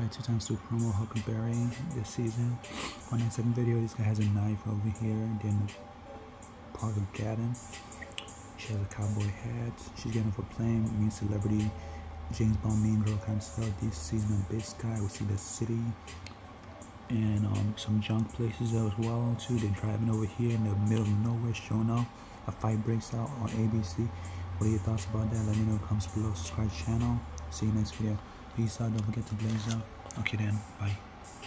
Two times two promo Huckleberry this season. On that second video, this guy has a knife over here. Then the park of Gadden. She has a cowboy hat. She's getting for playing mean celebrity, James Bond, Mean Girl kind of stuff. This season of Big Sky, we see the city and um, some junk places as well too. They're driving over here in the middle of nowhere, showing up. A fight breaks out on ABC. What are your thoughts about that? Let me know the comments below. Subscribe channel. See you next video. Peace out. Don't forget to blaze out. Okay then. Bye.